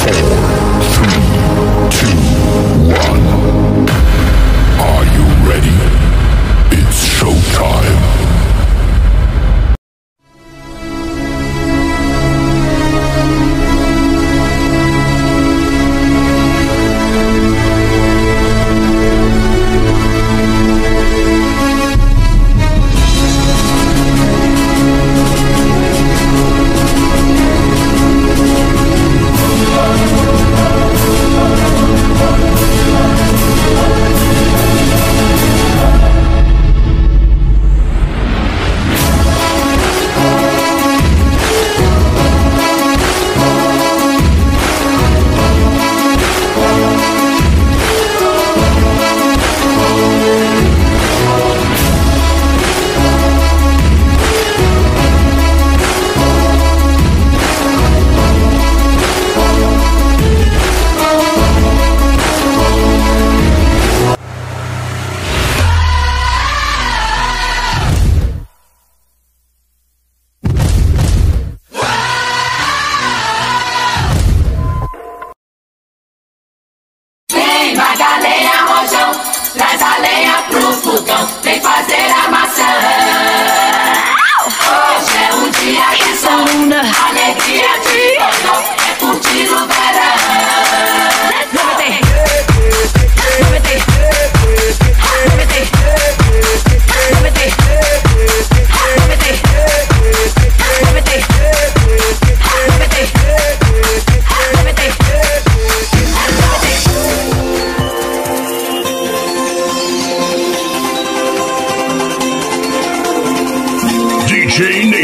Fede.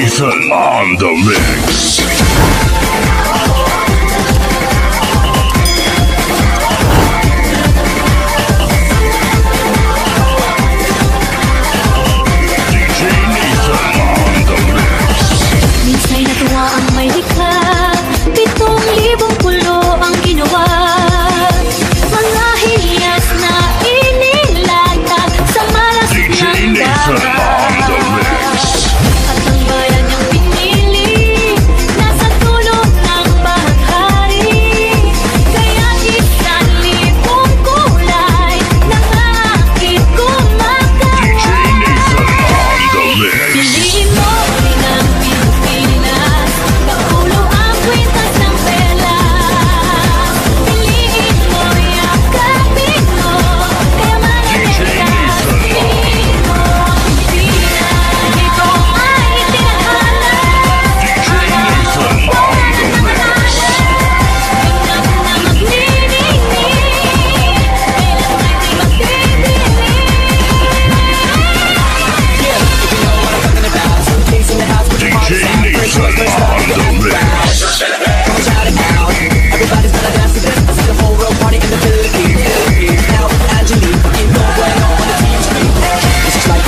DJ Nathan on the mix.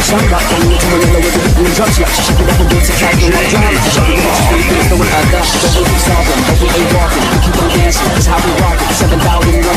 Seven thousand one hundred and seven. Islands of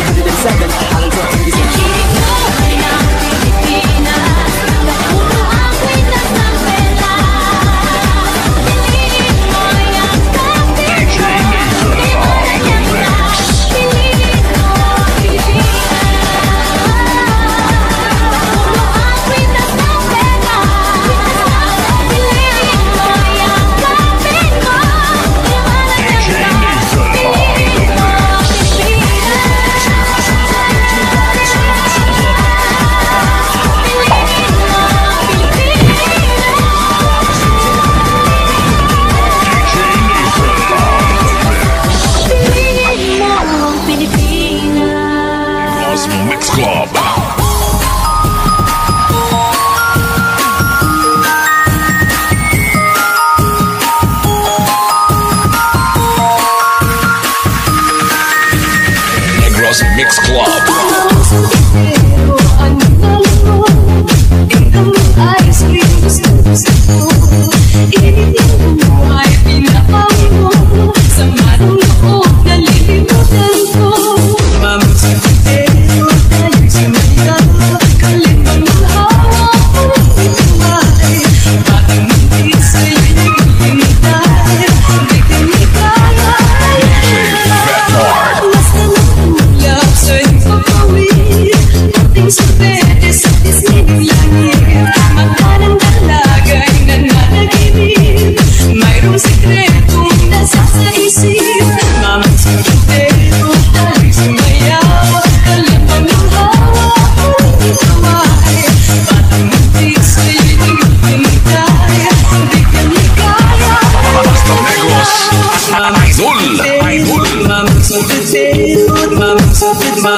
Mix Club.